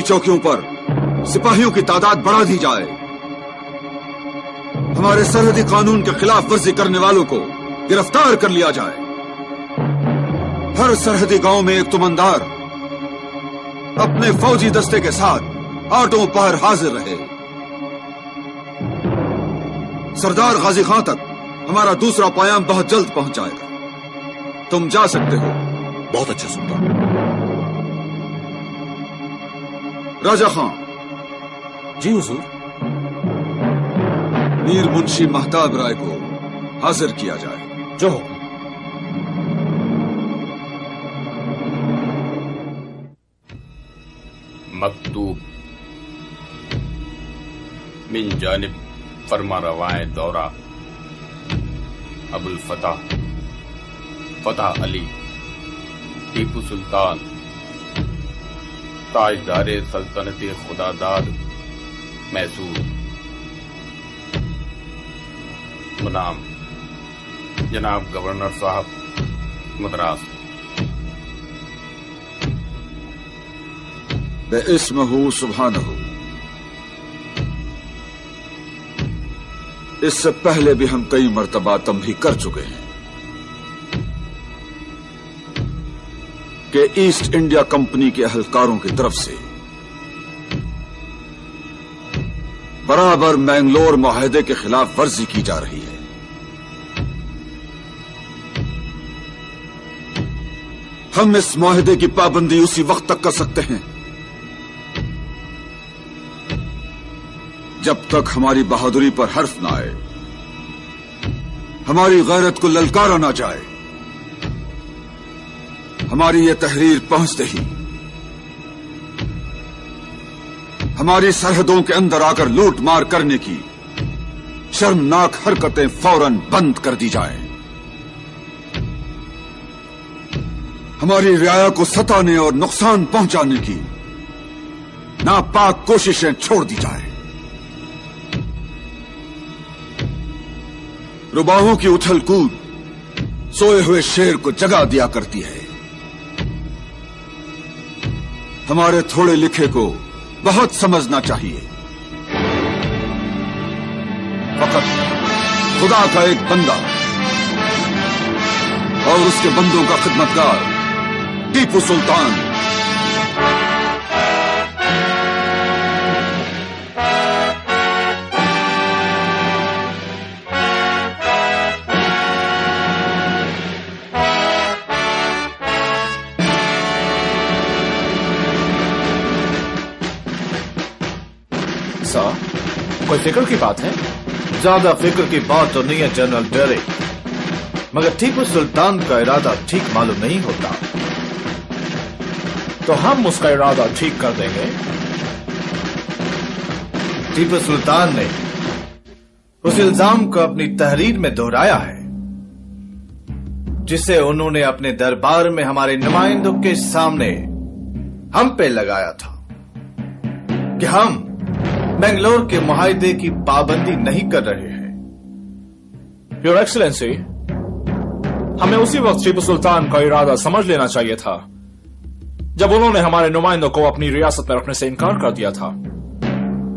सरहदी चौकियों पर सिपाहियों की तादाद बढ़ा दी जाए। हमारे सरहदी कानून के खिलाफ वर्जी करने वालों को गिरफ़्तार कर लिया जाए। हर सरहदी गाँव में एक तुमंदार अपने फौजी दस्ते के साथ आटों पर हाजिर रहे। सरदार गाजी खां तक हमारा दूसरा पायाम बहुत जल्द पहुँच जाएगा तुम जा सकते हो। बहुत अच्छा सुल्तान राजा खां जी हुजूर। मीर मुंशी महताब राय को हाजिर किया जाए। जो हुक्म। मकतूब मिन जानिब फरमा रवाए दौरा। अबुल फतह। फतह अली। टीपू सुल्तान। ताजदार सल्तनत खुदादाद मैसूर। बनाम जनाब गवर्नर साहब, मद्रास। बेइस्महु सुबहानहु इससे पहले भी हम कई मरतबा तम तंभी कर चुके हैं। कि ईस्ट इंडिया कंपनी के अहलकारों की तरफ़ से। बराबर मैंगलोर माहदे के खिलाफ वर्जी की जा रही है। हम इस माहदे की पाबंदी उसी वक्त तक कर सकते हैं, जब तक हमारी बहादुरी पर हर्फ ना आए, हमारी गैरत को ललकारा ना जाए। हमारी ये तहरीर पहुँचते ही, हमारी सरहदों के अंदर आकर लूट मार करने की शर्मनाक हरकतें फ़ौरन बंद कर दी जाएँ। हमारी रियाया को सताने और नुकसान पहुँचाने की नापाक कोशिशें छोड़ दी जाए रुबाहों की उछल कूद सोए हुए शेर को जगा दिया करती है हमारे थोड़े लिखे को बहुत समझना चाहिए। फकत खुदा का एक बंदा और उसके बंदों का खिदमतकार टीपू सुल्तान। कोई फ़िक्र की बात है? ज़्यादा फ़िक्र की बात तो नहीं है, जनरल डेरिक मगर टीपू सुल्तान का इरादा ठीक मालूम नहीं होता। तो हम उसका इरादा ठीक कर देंगे। टीपू सुल्तान ने उस इल्ज़ाम को अपनी तहरीर में दोहराया है, जिसे उन्होंने अपने दरबार में हमारे नुमाइंदों के सामने हम पे लगाया था, कि हम बेंगलोर के मुआदे की पाबंदी नहीं कर रहे हैं। योर एक्सलेंसी हमें उसी वक्त टीपू सुल्तान का इरादा समझ लेना चाहिए था जब उन्होंने हमारे नुमाइंदों को अपनी रियासत में रखने से इनकार कर दिया था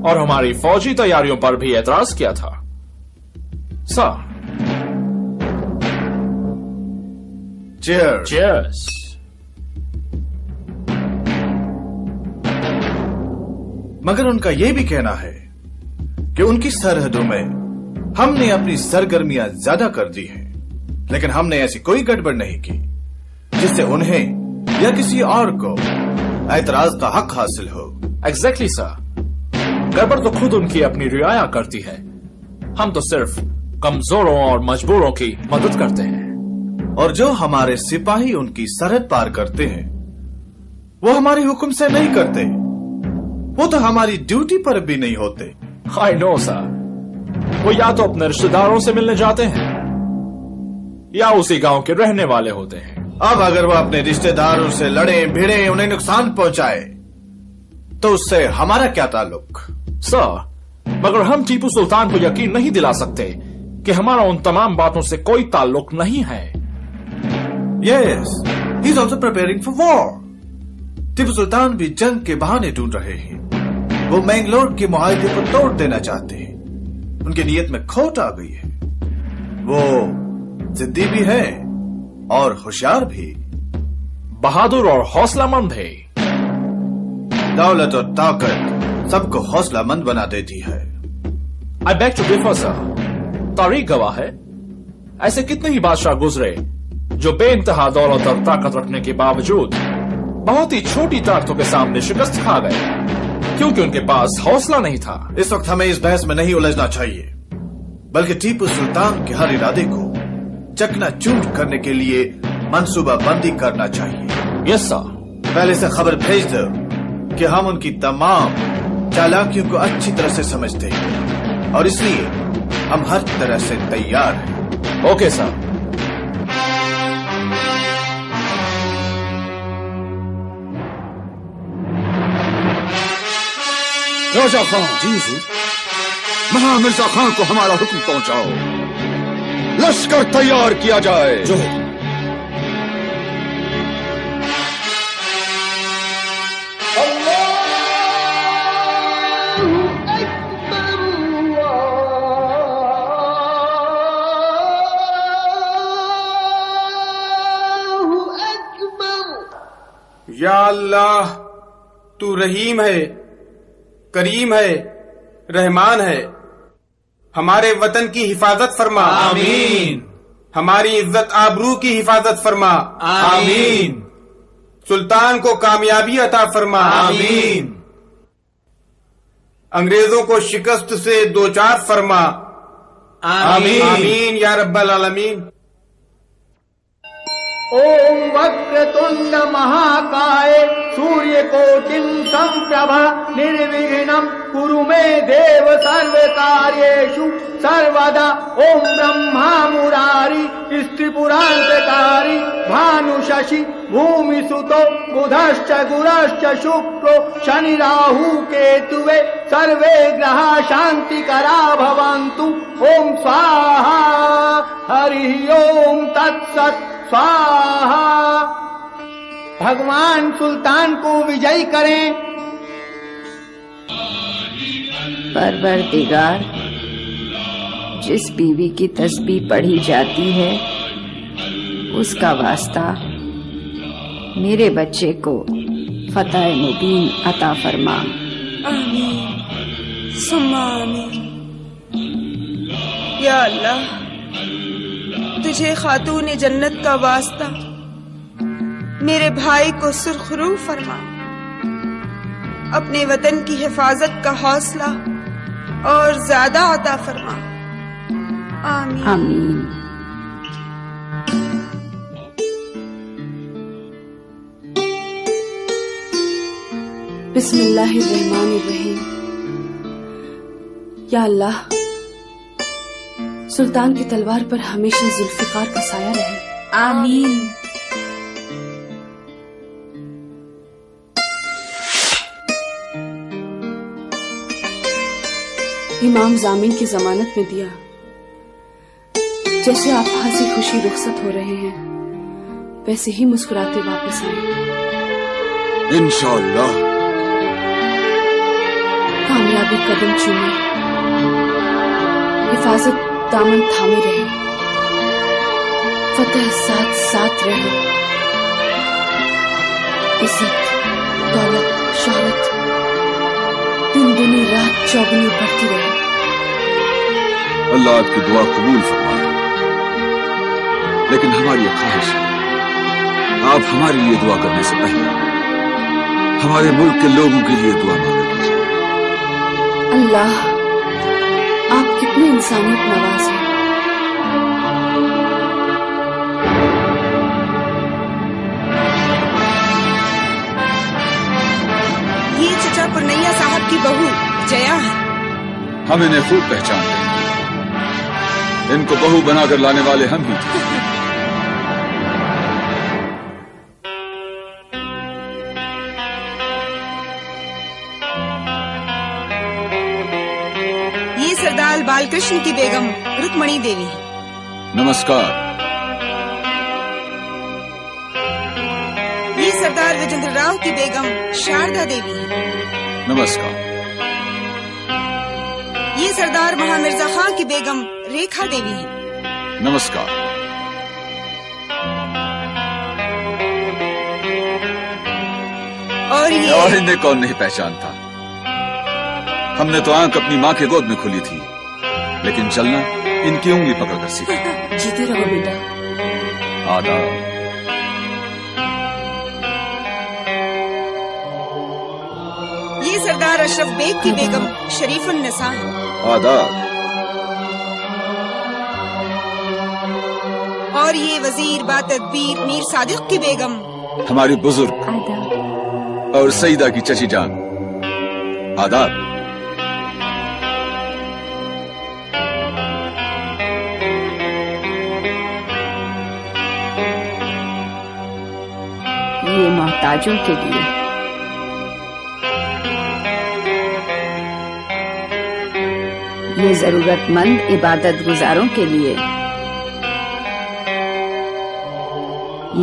और हमारी फौजी तैयारियों पर भी एतराज़ किया था। सर चेयर चेयर्स मगर उनका यह भी कहना है कि उनकी सरहदों में हमने अपनी सरगर्मियाँ ज़्यादा कर दी हैं, लेकिन हमने ऐसी कोई गड़बड़ नहीं की जिससे उन्हें या किसी और को ऐतराज का हक हासिल हो। एग्जैक्टली सर गड़बड़ तो खुद उनकी अपनी रियाया करती है। हम तो सिर्फ़ कमजोरों और मजबूरों की मदद करते हैं। और जो हमारे सिपाही उनकी सरहद पार करते हैं, वो हमारे हुक्म से नहीं करते। वो तो हमारी ड्यूटी पर भी नहीं होते। आई नो सर वो या तो अपने रिश्तेदारों से मिलने जाते हैं या उसी गाँव के रहने वाले होते हैं। अब अगर वो अपने रिश्तेदारों से लड़े भिड़े उन्हें नुकसान पहुँचाए तो उससे हमारा क्या ताल्लुक? सर मगर हम टीपू सुल्तान को यकीन नहीं दिला सकते कि हमारा उन तमाम बातों से कोई ताल्लुक नहीं है। Yes he is also preparing for war Tipu Sultan भी जंग के बहाने ढूंढ रहे हैं। वो मैंगलोर के मुहिदे को तोड़ देना चाहते हैं। उनकी नीयत में खोट आ गई है। वो जिद्दी भी है और होशियार भी। बहादुर और हौसलामंद है। दौलत और ताकत सबको हौसलामंद बना देती है। I beg to differ sir तारीख गवाह है। ऐसे कितने ही बादशाह गुजरे जो बेइंतहा दौलत और ताकत रखने के बावजूद बहुत ही छोटी ताकतों के सामने शिकस्त खा गए। क्योंकि उनके पास हौसला नहीं था? इस वक्त हमें इस बहस में नहीं उलझना चाहिए बल्कि टीपू सुल्तान के हर इरादे को चकना चूट करने के लिए मनसूबा बंदी करना चाहिए। Yes sir. पहले से खबर भेज दो कि हम उनकी तमाम चालाकियों को अच्छी तरह से समझते हैं और इसलिए हम हर तरह से तैयार हैं। Okay sir. राजा खान जी हुजूर महा मिर्ज़ा खान को हमारा हुक्म पहुंचाओ लश्कर तैयार किया जाए जो या अल्लाह तू रहीम है करीम है रहमान है। हमारे वतन की हिफाजत फरमा। आमीन। हमारी इज़्ज़त आबरू की हिफाजत फरमा। आमीन। सुल्तान को कामयाबी अता फरमा। आमीन। अंग्रेज़ों को शिकस्त से दो चार फरमा। आमीन। आमीन या रब्बल आलमीन। ॐ वक्रतुण्डमहाकाय सूर्यकोटिम् सम्प्रभ निर्विघ्नम् कुरु मे देव सर्वकार्येषु सर्वदा ॐ ब्रह्मा मुरारि स्त्रिपुरान्तकारि भानुशशि भूमिसुतो बुधश्च, गुरश्च, शुक्रो शनि राहु केतुवे, सर्वे ग्रहा करा भवन्तु। ओम स्वाहा, हरि ओम तत्सत्, स्वाहा। भगवान सुल्तान को विजयी करें। परवरदिगार, जिस बीवी की तस्बीह पढ़ी जाती है, उसका वास्ता मेरे बच्चे को फतेह मुबीन अता फरमा। आमीन। सुम्मा आमीन। या अल्लाह तुझे खातून जन्नत का वास्ता मेरे भाई को सुरखरू फरमा। अपने वतन की हिफाजत का हौसला और ज़्यादा अता फरमा। आमीन। आमीन। बिस्मिल्लाहिर्रहमानिर्रहीम। या अल्लाह सुल्तान की तलवार पर हमेशा जुल्फिकार का साया रहे। आमीन। इमाम जामिन की जमानत में दिया। जैसे आप हँसी खुशी रुखसत हो रहे हैं वैसे ही मुस्कुराते वापस आए। इंशाअल्लाह कामयाबी कदम चूमे। हिफाजत दामन थामे रहे। फतेह साथ साथ रहे। इज़्ज़त, दौलत शोहरत दिन दुनी रात चौगनी बढ़ती रहे। अल्लाह आपकी दुआ कबूल फरमाए। लेकिन हमारी ख्वाहिश आप हमारे लिए दुआ करने से पहले हमारे मुल्क के लोगों के लिए दुआ मांगा। अल्लाह, आप कितने इंसानियत नवाज़ हैं। ये चचा पुरनैया साहब की बहू, जया है। हम इन्हें खूब पहचानते हैं। इनको बहू बनाकर लाने वाले हम ही थे। बालकृष्ण की बेगम रुक्मणी देवी। नमस्कार। ये सरदार विजेंद्र राव की बेगम शारदा देवी नमस्कार। ये सरदार महामिर्जा खां की बेगम रेखा देवी है। नमस्कार। और ये और इन्हें कौन नहीं पहचानता? हमने तो आँख अपनी माँ के गोद में खुली थी। लेकिन चलना इनकी उंगली पकड़कर सीखा। जीते रहो बेटा। आदाब। ये सरदार अशरफ बेग की बेगम शरीफुन निसा हैं। आदाब। और ये वज़ीर बातदबीर मीर सादिक की बेगम। हमारी बुज़ुर्ग आदाब। और सईदा की चची जान। आदाब। मोहताजों के लिए। ये जरूरतमंद इबादत गुजारों के लिए।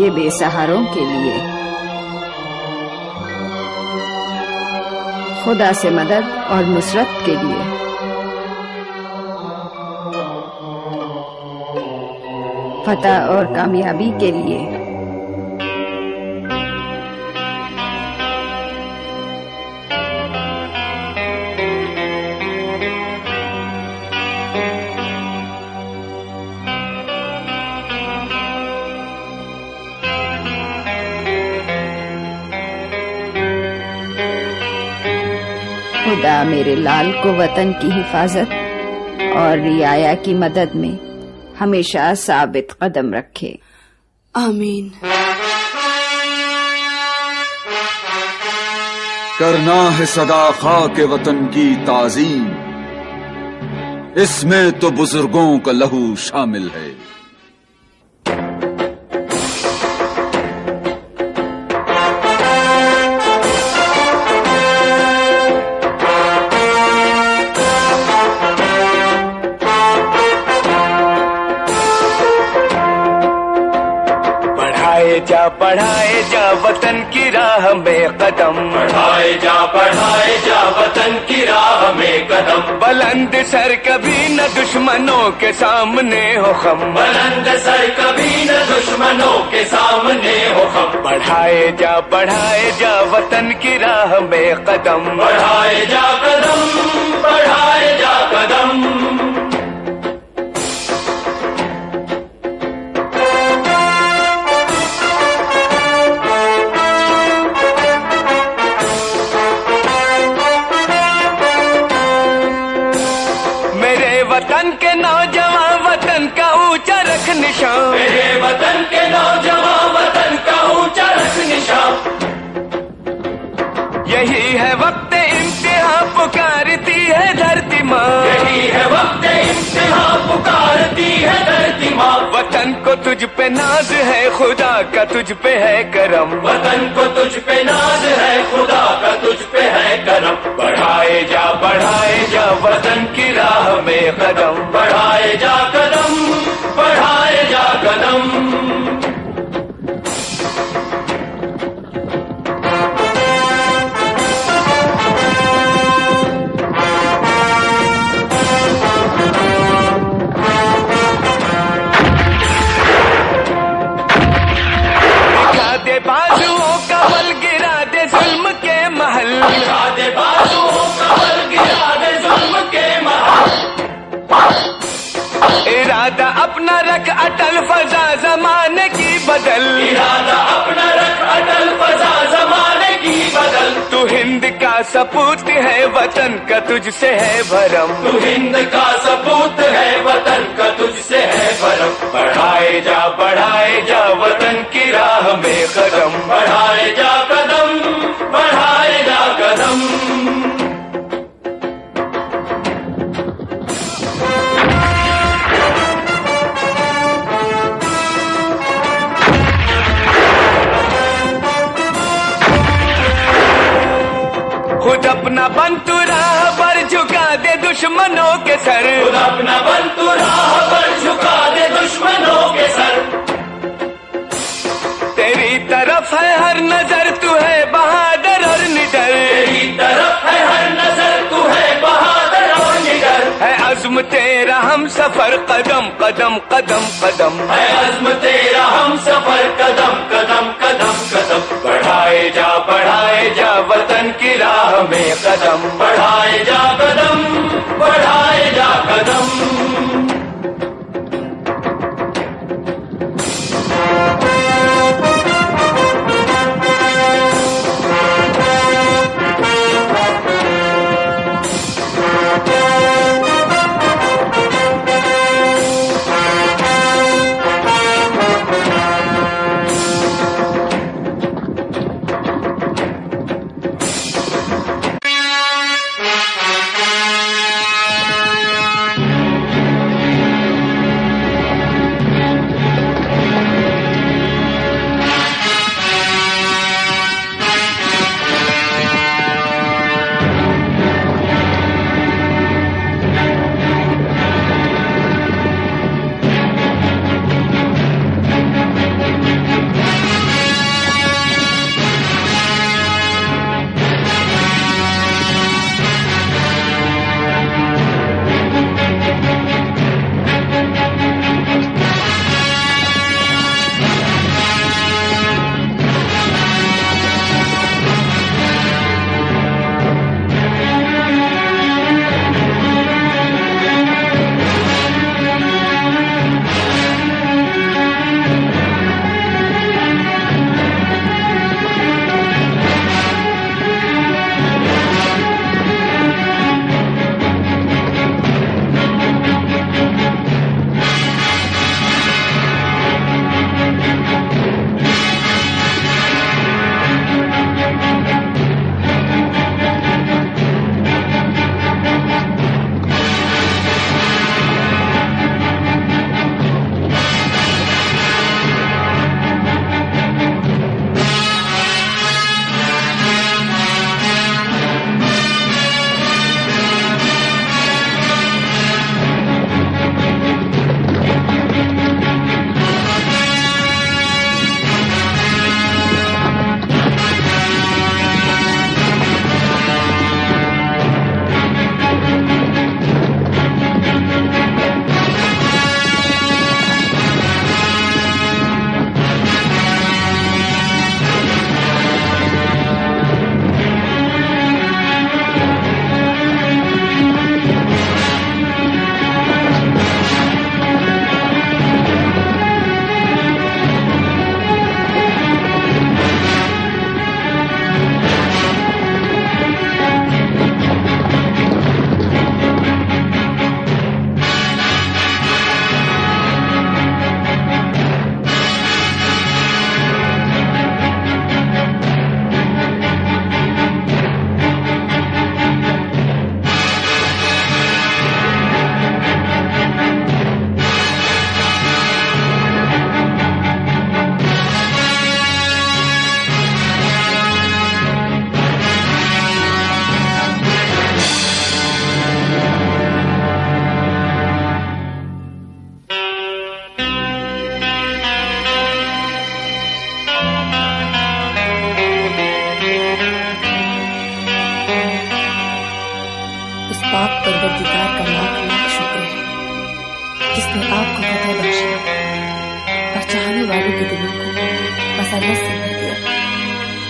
ये बेसहारों के लिए। खुदा से मदद और नुसरत के लिए। फतह और कामयाबी के लिए। मेरे लाल को वतन की हिफाजत और रियाया की मदद में हमेशा साबित कदम रखे। आमीन। करना है सदा खा के वतन की ताजीम। इसमें तो बुज़ुर्गों का लहू शामिल है। कदम। बढ़ाए जा बढ़ाए जा वतन की राह में कदम। बुलंद सर कभी न दुश्मनों के सामने हो खम। बुलंद सर कभी न दुश्मनों के सामने हो हम बढ़ाए जा बढ़ाए जा वतन की राह में कदम। बढ़ाए जा कदम बढ़ाए जा कदम। तुझ पे नाज है खुदा का, तुझ पे है करम। वतन को तुझ पे नाज है खुदा का, तुझ पे है करम। बढ़ाए जा बढ़ाए जा वतन की राह में कदम। बढ़ाए जा कदम, बढ़ाए जा कदम। फजा जमाने की बदल। इरादा अपना रख अटल फजा जमाने की बदल। तू हिंद का सपूत है वतन का तुझसे है भरम। तू हिंद का सपूत है वतन का तुझसे है भरम। बढ़ाए जा बढ़ाए जा वतन की राह में कदम। कदम कदम कदम। है अज़्म तेरा हम सफ़र, कदम कदम कदम कदम। बढ़ाए जा बढ़ाए जा वतन की राह में कदम। बढ़ाए जा कदम, बढ़ाए जा कदम।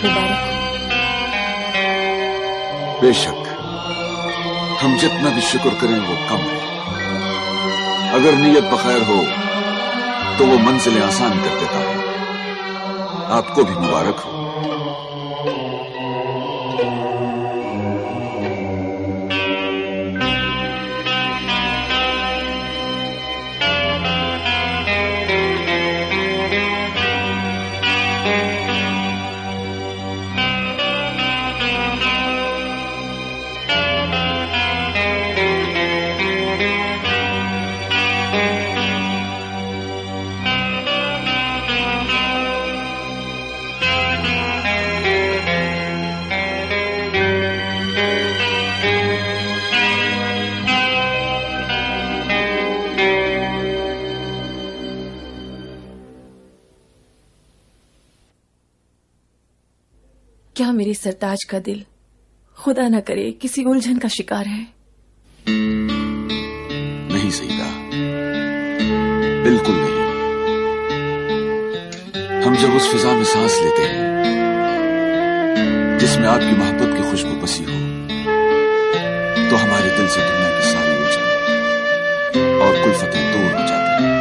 मुबारक बेशक, हम जितना भी शुक्र करें वो कम है। अगर नीयत बखैर हो तो वो मंजिलें आसान कर देता है। आपको भी मुबारक हो। मेरी सरताज का दिल। खुदा न करे किसी उलझन का शिकार है। नहीं सईदा बिल्कुल नहीं। हम जब उस फिजा में सांस लेते हैं जिसमें आपकी मोहब्बत की खुशबू बसी हो तो हमारे दिल से दुनिया की सारी उलझन और कुलफतें दूर हो जाती हैं।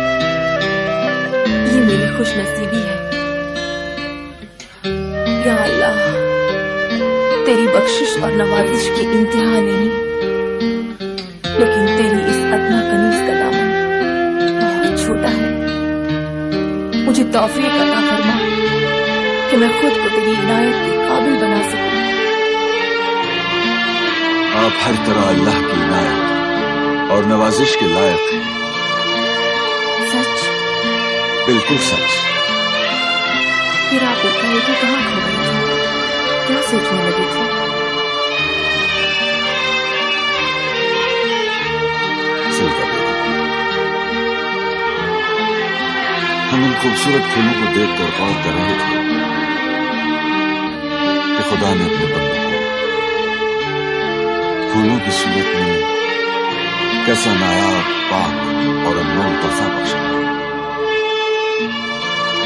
ये मेरी खुश नसीबी है। या तेरी बख्शिश और नवाजिश की इंतहा नहीं लेकिन तेरी इस अदना कनीज का दामन बहुत छोटा है। मुझे तौफीक अता फरमा कि मैं खुद को तेरी इनायत के काबिल बना सकूँ। आप हर तरह अल्लाह की इनायत और नवाजिश के लायक हैं। सच? बिल्कुल सच। फिर आप एकाएकी कहाँ खो गए क्या सोचने लगे थे? हम इन खूबसूरत फूलों को देखकर गौर कर रहे थे कि खुदा ने अपने बंदों को फूलों की सूरत में कैसा नायाब, पाक और अनमोल तोहफा बख्शा।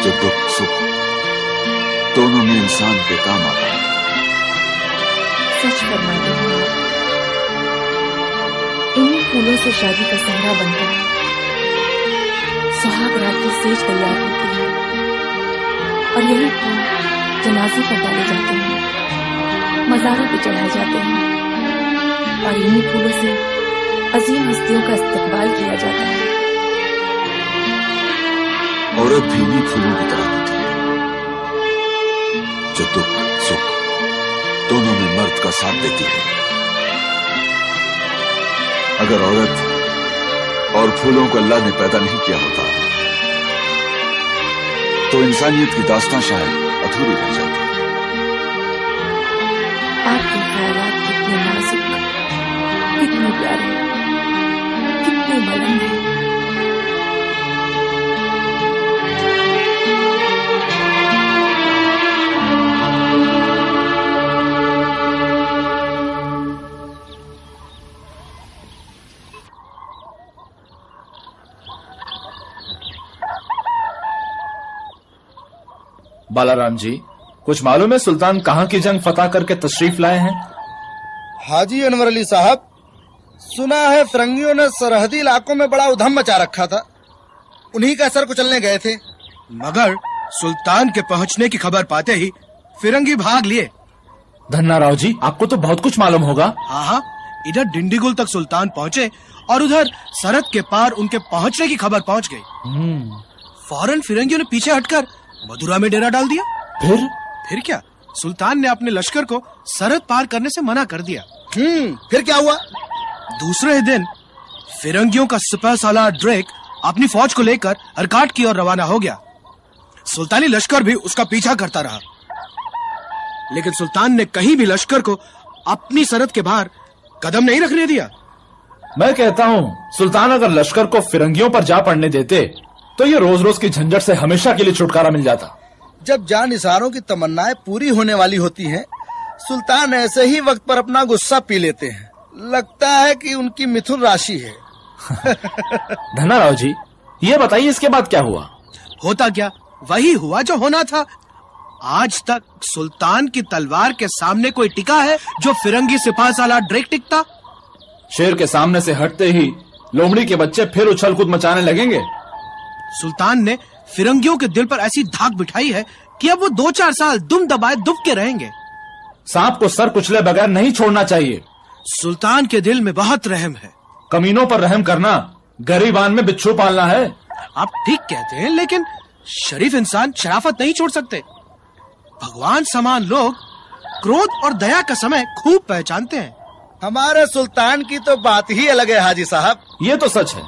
जो दुख, सुख दोनों में इंसान के काम आता है। सच फरमाते हैं इन्हीं फूलों से शादी का सहरा बनता है। सुहाग रात की सेज तैयार होती है। और यही फूल जनाजे पर डाले जाते हैं। मजारों पर चढ़ाए जाते हैं। और इन्हीं फूलों से अजीम हस्तियों का इस्तकबाल किया जाता है। औरत भी इन्हीं फूलों की तरह होती है। जो दुख साथ देती है। अगर औरत और फूलों को अल्लाह ने पैदा नहीं किया होता तो इंसानियत की दास्तां शायद अधूरी रह जाती। आपके ख्यालात कितने नाजुक, कितने प्यारे, कितने बुलंद हैं। बालाराम जी कुछ मालूम है सुल्तान कहाँ की जंग फतह करके तशरीफ़ लाए हैं? हाजी अनवर अली साहब सुना है फिरंगियों ने सरहदी इलाकों में बड़ा उधम मचा रखा था। उन्हीं का असर कुचलने गए थे। मगर सुल्तान के पहुँचने की खबर पाते ही फिरंगी भाग लिए। धन्ना राव जी आपको तो बहुत कुछ मालूम होगा। हाँ हाँ इधर डिंडीगुल तक सुल्तान पहुँचे और उधर सरहद के पार उनके पहुँचने की खबर पहुँच गई। फ़ौरन फिरंगियों ने पीछे हटकर मदुरा में डेरा डाल दिया। फिर? फिर क्या? सुल्तान ने अपने लश्कर को सरहद पार करने से मना कर दिया। हम्म फिर क्या हुआ? दूसरे ही दिन फिरंगियों का सिपह सालार ड्रेक अपनी फौज को लेकर अरकाट की ओर रवाना हो गया। सुल्तानी लश्कर भी उसका पीछा करता रहा। लेकिन सुल्तान ने कहीं भी लश्कर को अपनी सरहद के बाहर कदम नहीं रखने दिया। मैं कहता हूँ सुल्तान अगर लश्कर को फिरंगियों पर जा पड़ने देते तो ये रोज रोज की झंझट से हमेशा के लिए छुटकारा मिल जाता। जब जान इशारों की तमन्नाएँ पूरी होने वाली होती हैं, सुल्तान ऐसे ही वक्त पर अपना गुस्सा पी लेते हैं। लगता है कि उनकी मिथुन राशि है। धना राव जी ये बताइए इसके बाद क्या हुआ? होता क्या? वही हुआ जो होना था। आज तक सुल्तान की तलवार के सामने कोई टिका है जो फिरंगी सिपाह सालार ड्रेक टिकता? शेर के सामने से हटते ही लोमड़ी के बच्चे फिर उछल कूद मचाने लगेंगे? सुल्तान ने फिरंगियों के दिल पर ऐसी धाक बिठाई है कि अब वो दो चार साल दुम दबाए दुब के रहेंगे। सांप को सर कुचले बगैर नहीं छोड़ना चाहिए। सुल्तान के दिल में बहुत रहम है। कमीनों पर रहम करना गरीबान में बिच्छू पालना है। आप ठीक कहते हैं लेकिन शरीफ इंसान शराफत नहीं छोड़ सकते। भगवान समान लोग क्रोध और दया का समय खूब पहचानते हैं। हमारे सुल्तान की तो बात ही अलग है हाजी साहब। ये तो सच है।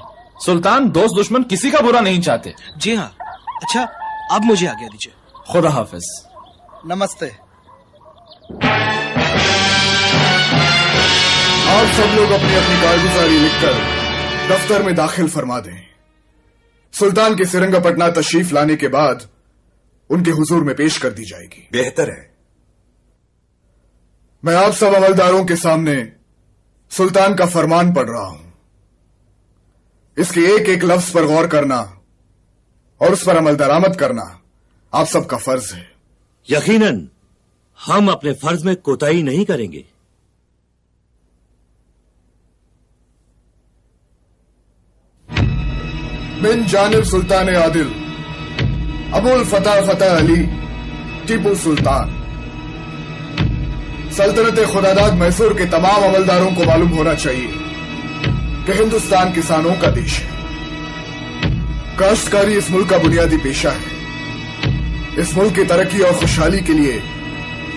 सुल्तान दोस्त दुश्मन किसी का बुरा नहीं चाहते। जी हाँ। अच्छा अब मुझे आज्ञा दीजिए। खुदा हाफिज। नमस्ते। आप सब लोग अपनी अपनी कारगुजारी लिखकर दफ्तर में दाखिल फरमा दें। सुल्तान की सिरंगापटना तशरीफ़ लाने के बाद उनके हुजूर में पेश कर दी जाएगी। बेहतर है। मैं आप सब अमलदारों के सामने सुल्तान का फरमान पढ़ रहा हूँ। इसके एक एक लफ्ज पर गौर करना और उस पर अमल दरामद करना आप सबका फ़र्ज़ है। यकीनन हम अपने फ़र्ज़ में कोताही नहीं करेंगे। बिन जानिब सुल्तान आदिल अबुल फतह फतेह अली टीपू सुल्तान। सल्तनत खुदादाद मैसूर के तमाम अमलदारों को मालूम होना चाहिए। कि हिंदुस्तान किसानों का देश है। काश्तकारी इस मुल्क का बुनियादी पेशा है। इस मुल्क की तरक्की और खुशहाली के लिए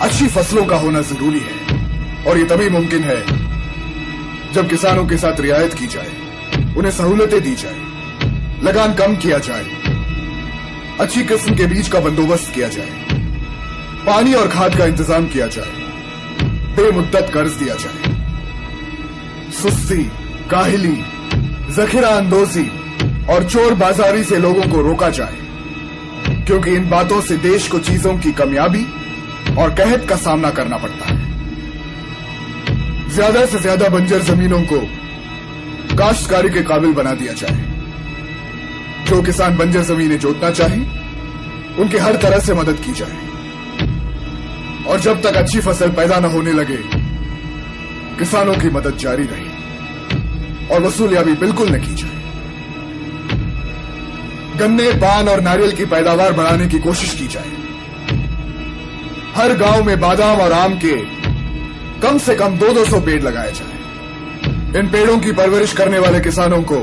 अच्छी फ़सलों का होना ज़रूरी है। और ये तभी मुमकिन है जब किसानों के साथ रियायत की जाए, उन्हें सहूलतें दी जाए, लगान कम किया जाए, अच्छी किस्म के बीज का बंदोबस्त किया जाए, पानी और खाद का इंतज़ाम किया जाए, बेमुद्दत कर्ज दिया जाए। सुस्ती काहिली, जखीरा अंदोजी और चोर बाजारी से लोगों को रोका जाए। क्योंकि इन बातों से देश को चीज़ों की कमियाबी और कहत का सामना करना पड़ता है। ज़्यादा से ज़्यादा बंजर जमीनों को काश्तकारी के काबिल बना दिया जाए। जो किसान बंजर जमीनें जोतना चाहे, उनकी हर तरह से मदद की जाए। और जब तक अच्छी फ़सल पैदा न होने लगे, किसानों की मदद जारी रहे। और वसूलियाबी बिल्कुल न की जाए। गन्ने, पान और नारियल की पैदावार बढ़ाने की कोशिश की जाए। हर गाँव में बादाम और आम के कम से कम दो दो सौ पेड़ लगाए जाए। इन पेड़ों की परवरिश करने वाले किसानों को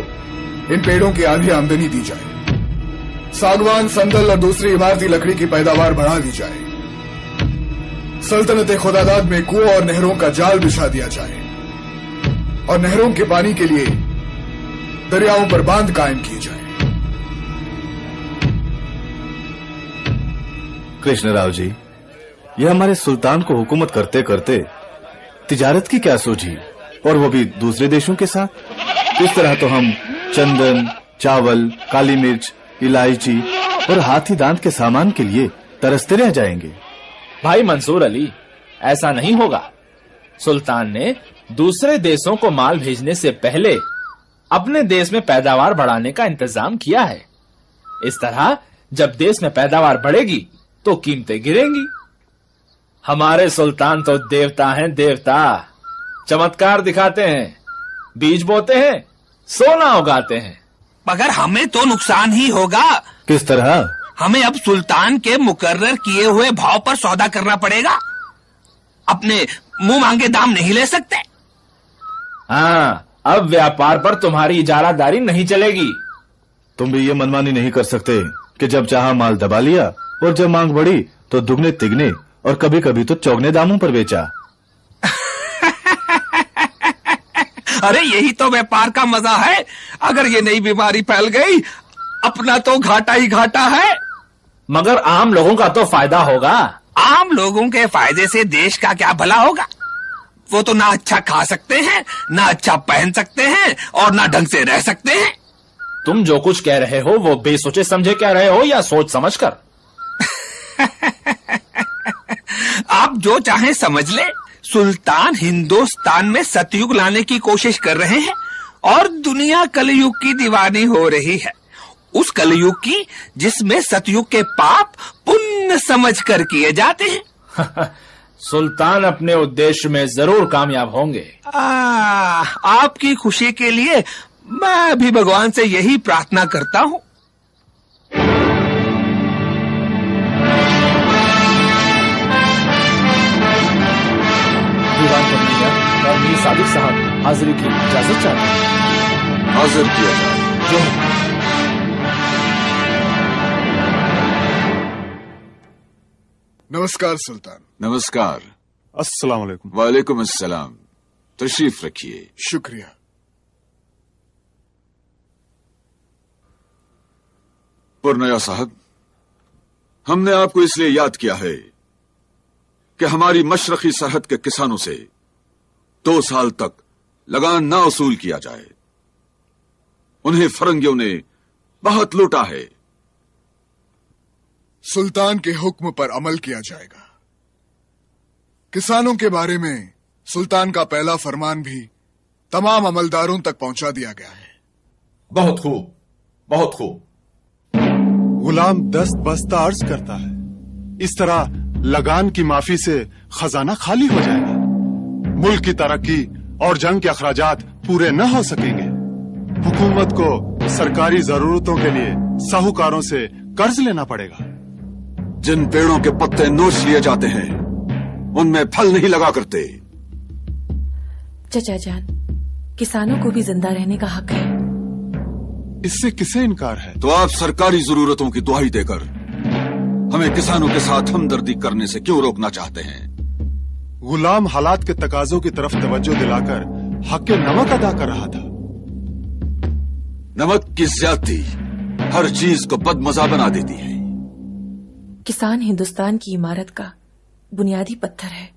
इन पेड़ों की आधी आमदनी दी जाए। सागवान, संदल और दूसरी इमारती लकड़ी की पैदावार बढ़ा दी जाए। सल्तनत खुदादाद में कुओं और नहरों का जाल बिछा दिया जाए। और नहरों के पानी के लिए दरियाओं पर बाँध कायम किए जाए। कृष्णराव जी यह हमारे सुल्तान को हुकूमत करते करते तिजारत की क्या सोची और वो भी दूसरे देशों के साथ? इस तरह तो हम चंदन चावल काली मिर्च इलायची और हाथी दांत के सामान के लिए तरसते रह जाएँगे। भाई मंसूर अली ऐसा नहीं होगा। सुल्तान ने दूसरे देशों को माल भेजने से पहले अपने देश में पैदावार बढ़ाने का इंतज़ाम किया है। इस तरह जब देश में पैदावार बढ़ेगी तो कीमतें गिरेंगी। हमारे सुल्तान तो देवता हैं देवता। चमत्कार दिखाते हैं बीज बोते हैं सोना उगाते हैं। मगर हमें तो नुकसान ही होगा। किस तरह? हमें अब सुल्तान के मुकर्र किए हुए भाव पर सौदा करना पड़ेगा। अपने मुँह मांगे दाम नहीं ले सकते। हाँ अब व्यापार पर तुम्हारी इजारादारी नहीं चलेगी। तुम भी ये मनमानी नहीं कर सकते कि जब चाहा माल दबा लिया और जब मांग बढ़ी तो दुगने तिगने और कभी कभी तो चौगने दामों पर बेचा। अरे यही तो व्यापार का मज़ा है। अगर ये नई बीमारी फैल गई अपना तो घाटा ही घाटा है। मगर आम लोगों का तो फ़ायदा होगा। आम लोगों के फ़ायदे से देश का क्या भला होगा? वो तो ना अच्छा खा सकते हैं ना अच्छा पहन सकते हैं और ना ढंग से रह सकते हैं। तुम जो कुछ कह रहे हो वो बेसोचे समझे कह रहे हो या सोच समझ कर आप जो चाहे समझ ले। सुल्तान हिंदुस्तान में सतयुग लाने की कोशिश कर रहे हैं और दुनिया कलयुग की दीवानी हो रही है। उस कलयुग की जिसमें सतयुग के पाप पुण्य समझ कर किए जाते हैं। सुल्तान अपने उद्देश्य में ज़रूर कामयाब होंगे। आ, आपकी खुशी के लिए मैं भी भगवान से यही प्रार्थना करता हूँ। और मीर सादिक साहब हाजिरी की इजाज़त चाहते हैं हाजिर किया जाए। जो नमस्कार सुल्तान। नमस्कार। अस्सलाम वालेकुम वालेकुम अस्सलाम। तशरीफ़ रखिए। शुक्रिया। पुरनया साहब हमने आपको इसलिए याद किया है कि हमारी मशरकी सरहद के किसानों से दो साल तक लगान ना वसूल किया जाए। उन्हें फरंगियों ने बहुत लूटा है। सुल्तान के हुक्म पर अमल किया जाएगा। किसानों के बारे में सुल्तान का पहला फरमान भी तमाम अमलदारों तक पहुँचा दिया गया है। बहुत खूब बहुत खूब। गुलाम दस्त बस्ता अर्ज़ करता है इस तरह लगान की माफ़ी से खजाना खाली हो जाएगा। मुल्क की तरक्की और जंग के अखराज पूरे न हो सकेंगे। हुकूमत को सरकारी जरूरतों के लिए साहूकारों से कर्ज लेना पड़ेगा। जिन पेड़ों के पत्ते नोच लिए जाते हैं उनमें फल नहीं लगा करते। चचा जान किसानों को भी ज़िंदा रहने का हक है। इससे किसे इनकार है? तो आप सरकारी जरूरतों की दुहाई देकर हमें किसानों के साथ हमदर्दी करने से क्यों रोकना चाहते हैं? गुलाम हालात के तकाजों की तरफ़ तवज्जो दिलाकर हक के नमक अदा कर रहा था। नमक की ज्यादती हर चीज़ को बदमजा बना देती है। किसान हिंदुस्तान की इमारत का बुनियादी पत्थर है।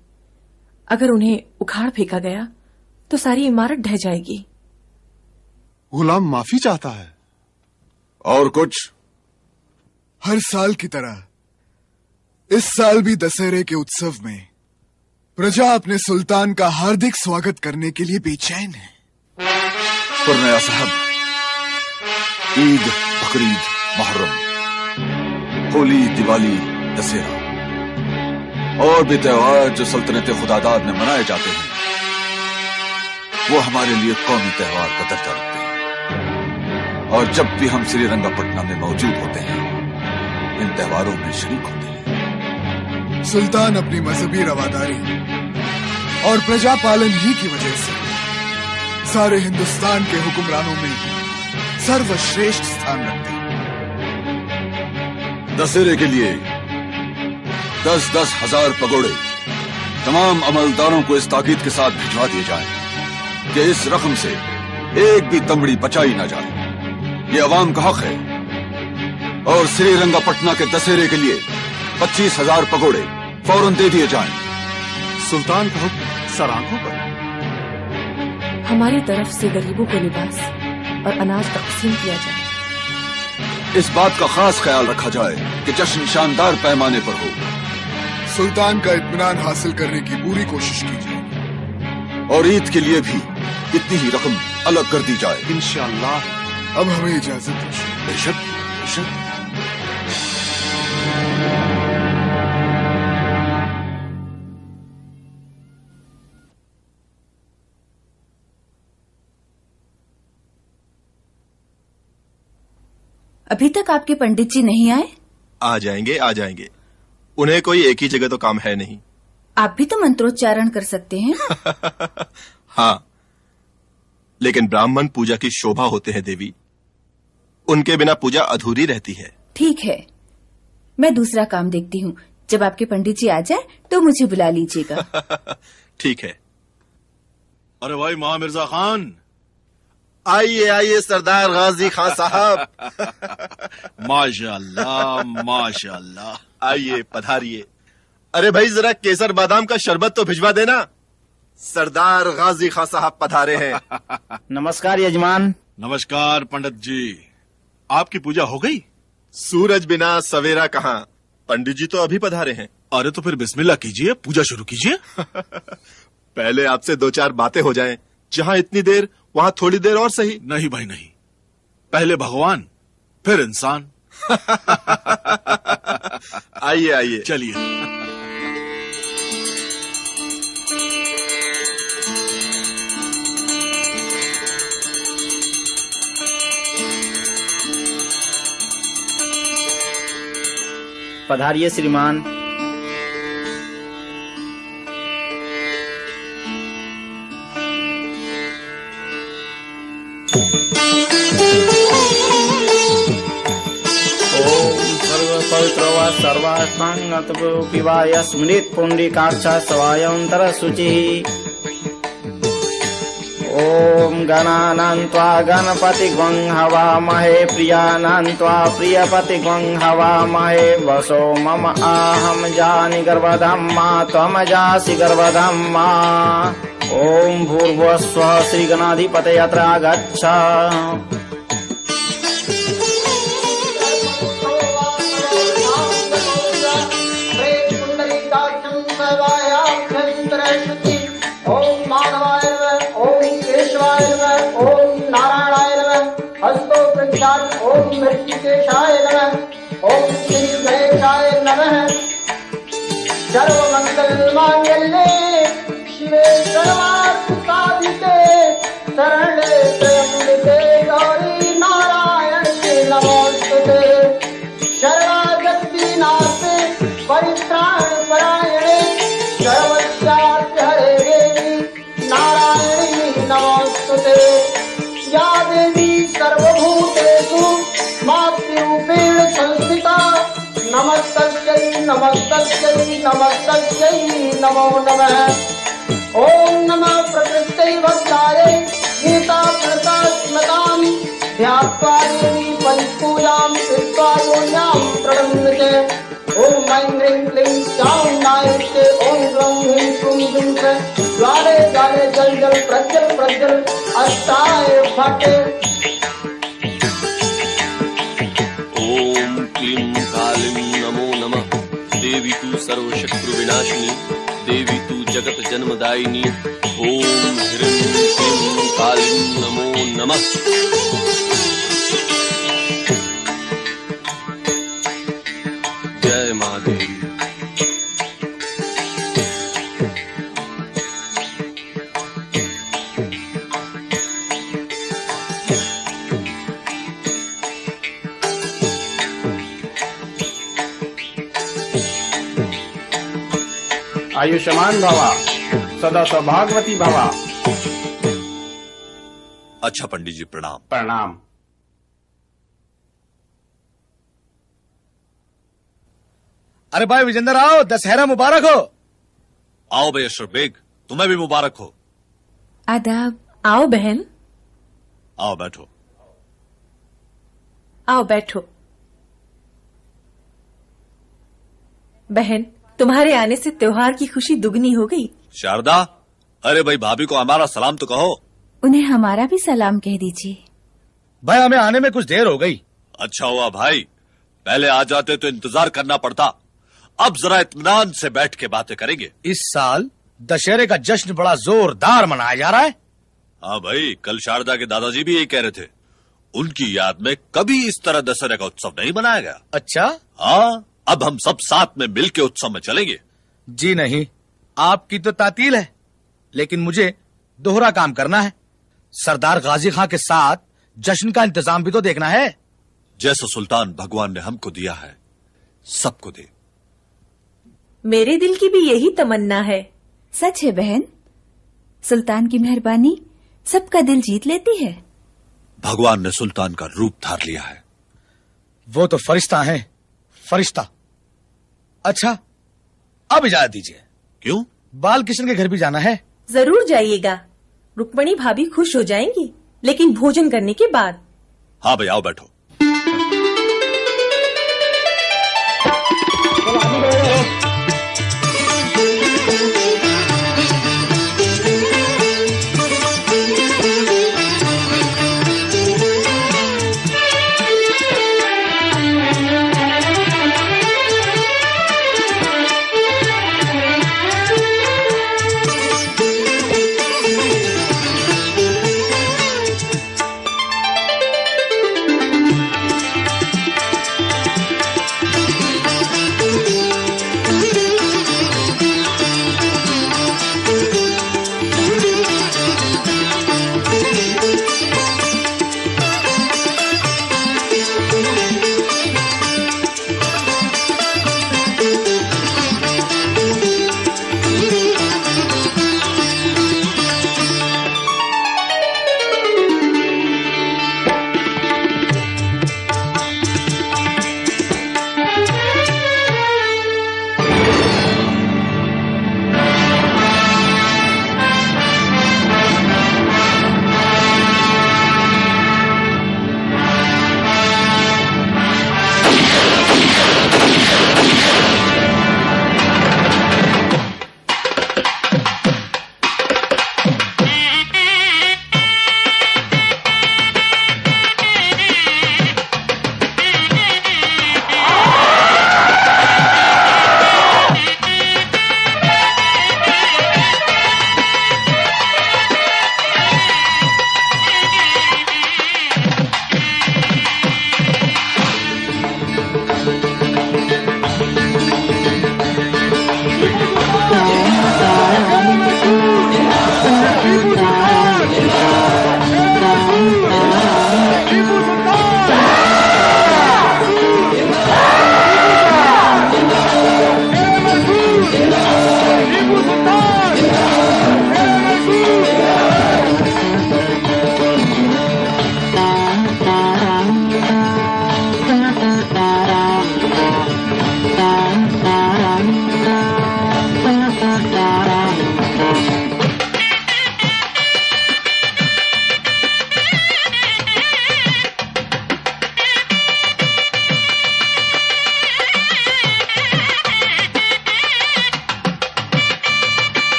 अगर उन्हें उखाड़ फेंका गया तो सारी इमारत ढह जाएगी। गुलाम माफ़ी चाहता है। और कुछ हर साल की तरह, इस साल भी दशहरे के उत्सव में, प्रजा अपने सुल्तान का हार्दिक स्वागत करने के लिए बेचैन है। साहब, ईद, बकरीद, मुहर्रम, होली, दिवाली, दशहरा। और भी त्यौहार जो सल्तनत खुदादाद में मनाए जाते हैं वो हमारे लिए कौमी त्यौहार का दर्जा रखते हैं। और जब भी हम श्रीरंगपटना में मौजूद होते हैं इन त्योहारों में शरीक होते हैं। सुल्तान अपनी मजहबी रवादारी और प्रजा पालन ही की वजह से सारे हिंदुस्तान के हुक्मरानों में सर्वश्रेष्ठ स्थान रखते हैं। दशहरे के लिए दस दस हज़ार पगोड़े तमाम अमलदारों को इस ताकीद के साथ भिजवा दिए जाए कि इस रकम से एक भी तमड़ी बचाई ना जाए। ये अवाम का हक है। और श्रीरंगापटना के दशहरे के लिए पच्चीस हज़ार पगोड़े फ़ौरन दे दिए जाएँ। सुल्तान का हुक्म सर आँखों पर। हमारी तरफ़ से गरीबों को लिबास और अनाज तकसीम किया जाए। इस बात का खास ख्याल रखा जाए कि जश्न शानदार पैमाने पर हो। सुल्तान का इतमान हासिल करने की पूरी कोशिश की जाए और ईद के लिए भी इतनी ही रकम अलग कर दी जाए। इंशाल्लाह अब हमें इजाज़त बेशक बेशक। अभी तक आपके पंडित जी नहीं आए? आ जाएँगे आ जाएँगे। उन्हें कोई एक ही जगह तो काम है नहीं। आप भी तो मंत्रोच्चारण कर सकते हैं। हाँ। लेकिन ब्राह्मण पूजा की शोभा होते हैं देवी। उनके बिना पूजा अधूरी रहती है। ठीक है। मैं दूसरा काम देखती हूँ। जब आपके पंडित जी आ जाए तो मुझे बुला लीजिएगा। ठीक है। अरे भाई माँ मिर्ज़ा खान। आइए आइए सरदार गाजी खान साहब। माशाल्लाह माशाल्लाह। आइए पधारिए। अरे भाई जरा केसर बादाम का शरबत तो भिजवा देना। सरदार गाजी खान साहब पधारे हैं। नमस्कार यजमान। नमस्कार पंडित जी। आपकी पूजा हो गई? सूरज बिना सवेरा कहाँ? पंडित जी तो अभी पधारे हैं। अरे तो फिर बिस्मिल्लाह कीजिए पूजा शुरू कीजिए। पहले आपसे दो चार बातें हो जाएँ। जहाँ इतनी देर वहाँ थोड़ी देर और सही। नहीं भाई नहीं। पहले भगवान फिर इंसान। आइए आइए। चलिए। पधारिए श्रीमान। सर्वात्माङ्गतपिवाय स्मृत् पुण्डिकाक्षा सवायन्तरः शुचिः ॐ गणानां त्वा गणपतिग्वं हवामहे प्रियाणां त्वा प्रियपतिग्वं हवामहे वसो मम आहं जानि गर्भधम्मा त्वमजासि गर्भधम्मा ॐ भूर्भुवस्वः श्रीगणाधिपते अत्र आगच्छ। सर्वमंगल मांगल्य शिवे सर्वाधिके शरण त्र्यंबके गौरी नारायण के नमोस्तुते शरणागति नाथ नारायणी नमोस्तुते या देवी सर्वभूतेषु मातृरूपेण संस्थिता, नमस्ते। नमस्तस्यै नमस्तस्यै, नमो नमः। ॐ नमः प्रकृत्यै भक्तायै गीता प्रणता स्मताम्, ध्यात्वा देवी क्लीं चामुण्डायते ॐ ग्लौं ह्रीं क्लूं ह्रीं च। कालीं नमो नमः देवी तू सर्वशत्रु विनाशिनी देवी तू जगत जन्मदायिनी ओम ह्रीं क्लीं कालीं नमो नमः जय माँ आयुष्मान भवा सदा सौभागवती भवा। अच्छा पंडित जी प्रणाम। प्रणाम। अरे भाई विजेंद्र आओ दशहरा मुबारक हो। आओ भाई अशरफ बेग तुम्हें भी मुबारक हो। आदाब। आओ बहन। आओ बैठो। आओ बैठो। बहन तुम्हारे आने से त्योहार की खुशी दुगनी हो गई। शारदा अरे भाई भाभी को हमारा सलाम तो कहो। उन्हें हमारा भी सलाम कह दीजिए। भाई हमें आने में कुछ देर हो गई। अच्छा हुआ भाई पहले आ जाते तो इंतज़ार करना पड़ता। अब जरा इत्मीनान से बैठ के बातें करेंगे। इस साल दशहरे का जश्न बड़ा जोरदार मनाया जा रहा है। हाँ भाई कल शारदा के दादाजी भी यही कह रहे थे। उनकी याद में कभी इस तरह दशहरे का उत्सव नहीं मनाया गया। अच्छा? हाँ। अब हम सब साथ में मिलके उत्सव में चलेंगे। जी नहीं आपकी तो तातील है लेकिन मुझे दोहरा काम करना है। सरदार गाजी खां के साथ जश्न का इंतज़ाम भी तो देखना है। जैसा सुल्तान भगवान ने हमको दिया है सबको दे। मेरे दिल की भी यही तमन्ना है। सच है बहन सुल्तान की मेहरबानी सबका दिल जीत लेती है। भगवान ने सुल्तान का रूप धार लिया है। वो तो फरिश्ता है फरिश्ता। अच्छा अब इजाज़त दीजिए। क्यों? बाल किशन के घर भी जाना है। ज़रूर जाइएगा। रुक्मणी भाभी खुश हो जाएँगी लेकिन भोजन करने के बाद। हाँ भाई आओ बैठो।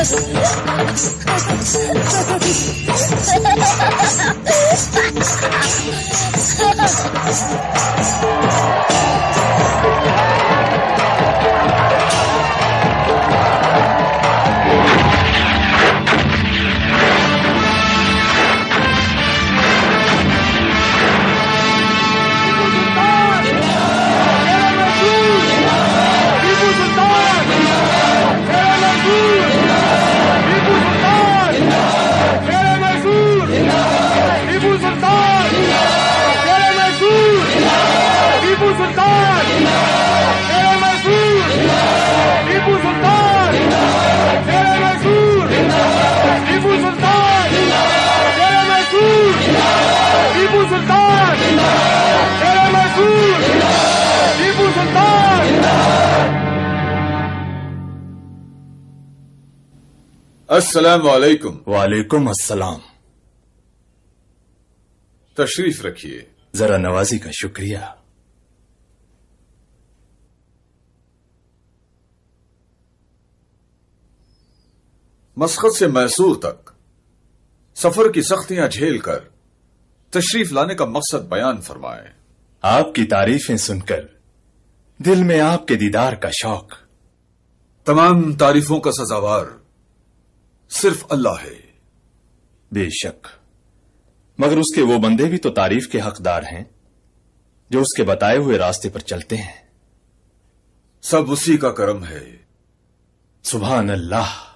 Ha ha ha ha! अस्सलाम वालेकुम वालेकुम अस्सलाम। तशरीफ़ रखिए। जरा नवाजी का शुक्रिया। मस्कत से मैसूर तक सफ़र की सख्तियाँ झेलकर तशरीफ़ लाने का मकसद बयान फरमाए। आपकी तारीफें सुनकर दिल में आपके दीदार का शौक। तमाम तारीफों का सजावार सिर्फ़ अल्लाह है। बेशक। मगर उसके वो बंदे भी तो तारीफ़ के हकदार हैं जो उसके बताए हुए रास्ते पर चलते हैं। सब उसी का कर्म है। सुबह अल्लाह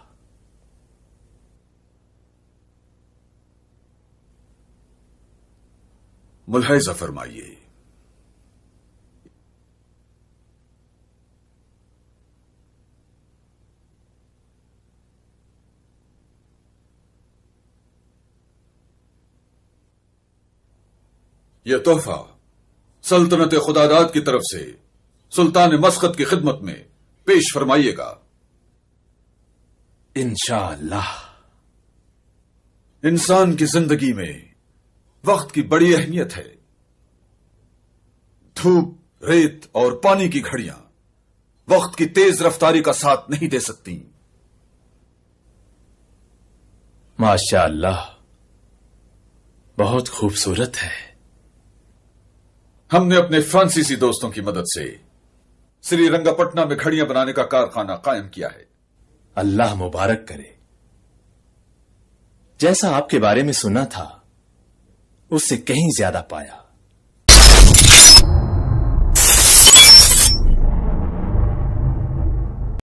मुलहजा फरमाइए। यह तोहफा सल्तनत खुदादाद की तरफ़ से सुल्तान मस्कत की खिदमत में पेश फरमाइएगा। इंशाला इंसान की ज़िंदगी में वक्त की बड़ी अहमियत है। धूप रेत और पानी की घड़ियाँ वक्त की तेज रफ्तारी का साथ नहीं दे सकती। माशाअल्लाह बहुत खूबसूरत है। हमने अपने फ्रांसीसी दोस्तों की मदद से श्री श्रीरंगापटना में घड़ियाँ बनाने का कारखाना कायम किया है। अल्लाह मुबारक करे। जैसा आपके बारे में सुना था, उससे कहीं ज़्यादा पाया।